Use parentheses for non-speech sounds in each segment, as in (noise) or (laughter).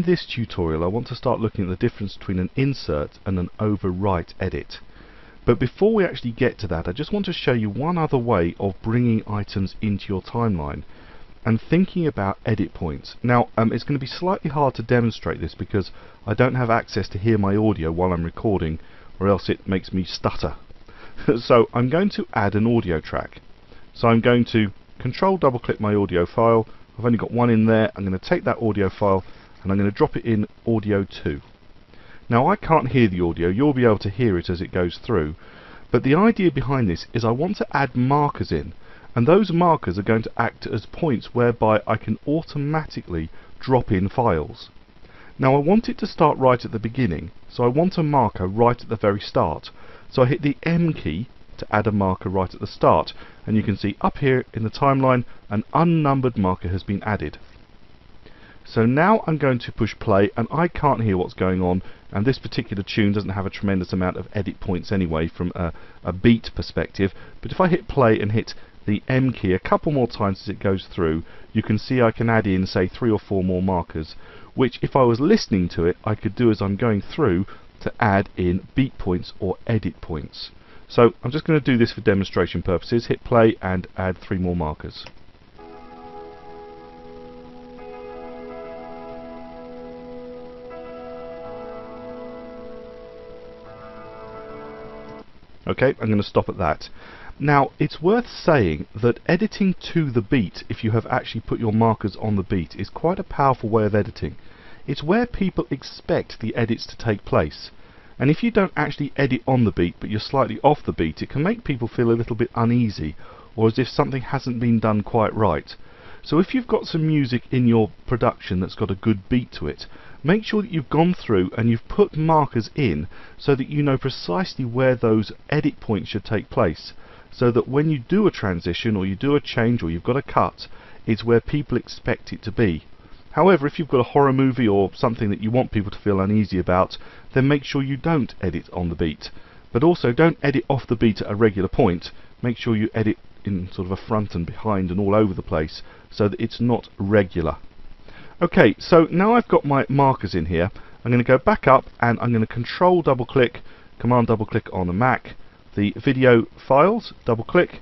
in this tutorial I want to start looking at the difference between an insert and an overwrite edit. But before we actually get to that, I just want to show you one other way of bringing items into your timeline and thinking about edit points. Now, um, it's going to be slightly hard to demonstrate this because I don't have access to hear my audio while I'm recording, or else it makes me stutter. (laughs) so I'm going to add an audio track. So I'm going to control double click my audio file. I've only got one in there. I'm going to take that audio file and I'm going to drop it in audio 2. Now I can't hear the audio, you'll be able to hear it as it goes through, but the idea behind this is I want to add markers in, and those markers are going to act as points whereby I can automatically drop in files. Now I want it to start right at the beginning, so I want a marker right at the very start. So I hit the M key to add a marker right at the start, and you can see up here in the timeline an unnumbered marker has been added. So now I'm going to push play and I can't hear what's going on and this particular tune doesn't have a tremendous amount of edit points anyway from a, a beat perspective but if I hit play and hit the M key a couple more times as it goes through you can see I can add in say three or four more markers which if I was listening to it I could do as I'm going through to add in beat points or edit points. So I'm just going to do this for demonstration purposes, hit play and add three more markers. Okay, I'm going to stop at that. Now, it's worth saying that editing to the beat, if you have actually put your markers on the beat, is quite a powerful way of editing. It's where people expect the edits to take place. And if you don't actually edit on the beat, but you're slightly off the beat, it can make people feel a little bit uneasy, or as if something hasn't been done quite right. So if you've got some music in your production that's got a good beat to it, make sure that you've gone through and you've put markers in so that you know precisely where those edit points should take place. So that when you do a transition or you do a change or you've got a cut, it's where people expect it to be. However, if you've got a horror movie or something that you want people to feel uneasy about, then make sure you don't edit on the beat. But also don't edit off the beat at a regular point. Make sure you edit in sort of a front and behind and all over the place so that it's not regular. Okay, so now I've got my markers in here, I'm going to go back up and I'm going to control double click, command double click on the Mac, the video files, double click,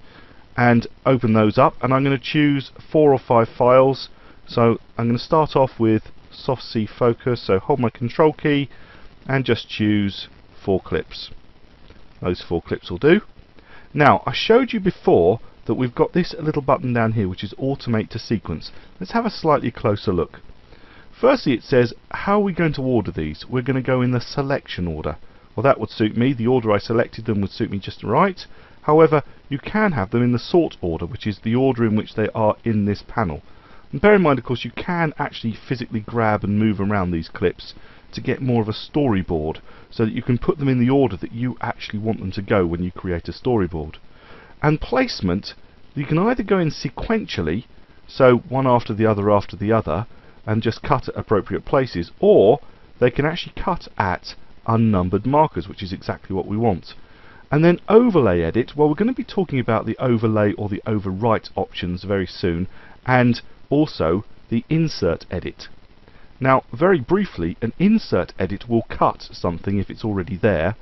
and open those up. And I'm going to choose four or five files. So I'm going to start off with Soft C Focus, so hold my control key and just choose four clips. Those four clips will do. Now, I showed you before that we've got this little button down here which is automate to sequence. Let's have a slightly closer look. Firstly it says how are we going to order these? We're going to go in the selection order. Well that would suit me, the order I selected them would suit me just right. However you can have them in the sort order which is the order in which they are in this panel. And bear in mind of course you can actually physically grab and move around these clips to get more of a storyboard so that you can put them in the order that you actually want them to go when you create a storyboard. And placement, you can either go in sequentially, so one after the other after the other, and just cut at appropriate places, or they can actually cut at unnumbered markers, which is exactly what we want. And then overlay edit, well we're going to be talking about the overlay or the overwrite options very soon, and also the insert edit. Now, very briefly, an insert edit will cut something if it's already there,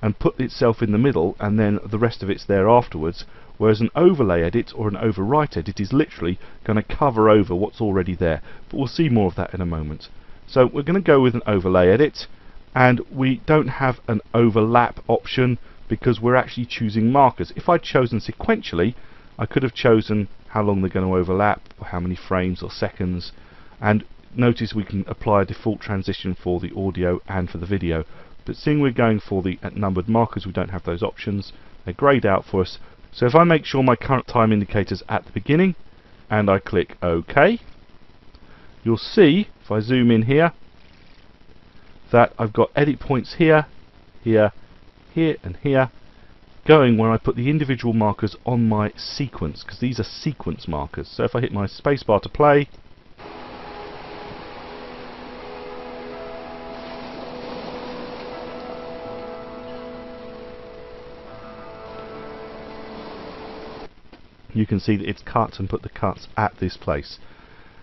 and put itself in the middle, and then the rest of it's there afterwards, whereas an overlay edit or an overwrite edit is literally going to cover over what's already there. But we'll see more of that in a moment. So we're going to go with an overlay edit, and we don't have an overlap option because we're actually choosing markers. If I'd chosen sequentially, I could have chosen how long they're going to overlap, or how many frames or seconds, and notice we can apply a default transition for the audio and for the video. But seeing we're going for the uh, numbered markers, we don't have those options. They're greyed out for us, so if I make sure my current time indicator's at the beginning and I click OK, you'll see, if I zoom in here, that I've got edit points here, here, here and here going where I put the individual markers on my sequence because these are sequence markers. So if I hit my spacebar to play, you can see that it's cut and put the cuts at this place.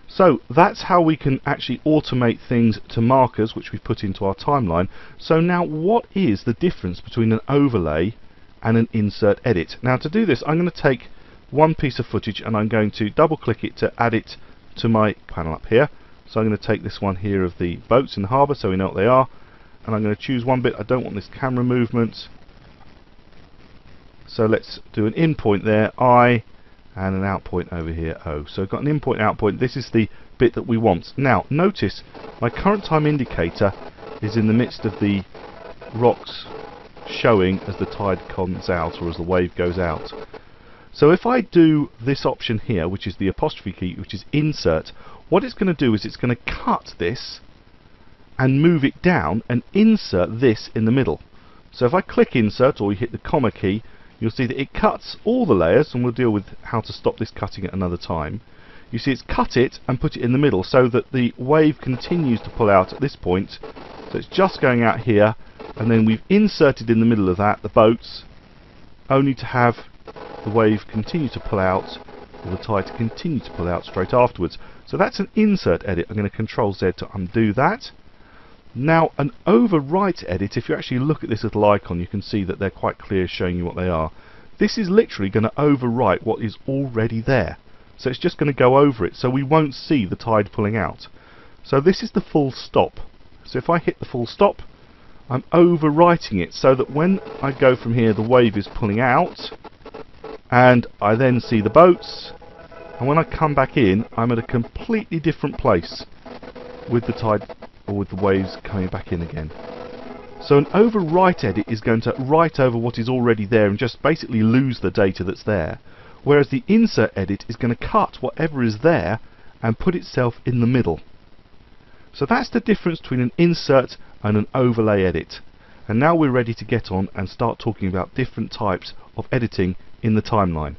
So that's how we can actually automate things to markers which we've put into our timeline. So now what is the difference between an overlay and an insert edit? Now to do this I'm going to take one piece of footage and I'm going to double click it to add it to my panel up here. So I'm going to take this one here of the boats in the harbour so we know what they are and I'm going to choose one bit. I don't want this camera movement so let's do an in point there I and an out point over here O. So I've got an in point out point. This is the bit that we want. Now notice my current time indicator is in the midst of the rocks showing as the tide comes out or as the wave goes out. So if I do this option here, which is the apostrophe key, which is insert, what it's going to do is it's going to cut this and move it down and insert this in the middle. So if I click insert or you hit the comma key, you'll see that it cuts all the layers, and we'll deal with how to stop this cutting at another time. You see it's cut it and put it in the middle so that the wave continues to pull out at this point. So it's just going out here, and then we've inserted in the middle of that the boats, only to have the wave continue to pull out, or the tide to continue to pull out straight afterwards. So that's an insert edit. I'm going to Control Z to undo that. Now an overwrite edit, if you actually look at this little icon you can see that they're quite clear showing you what they are. This is literally going to overwrite what is already there. So it's just going to go over it so we won't see the tide pulling out. So this is the full stop. So if I hit the full stop I'm overwriting it so that when I go from here the wave is pulling out and I then see the boats and when I come back in I'm at a completely different place with the tide or with the waves coming back in again. So an overwrite edit is going to write over what is already there and just basically lose the data that's there. Whereas the insert edit is going to cut whatever is there and put itself in the middle. So that's the difference between an insert and an overlay edit. And now we're ready to get on and start talking about different types of editing in the timeline.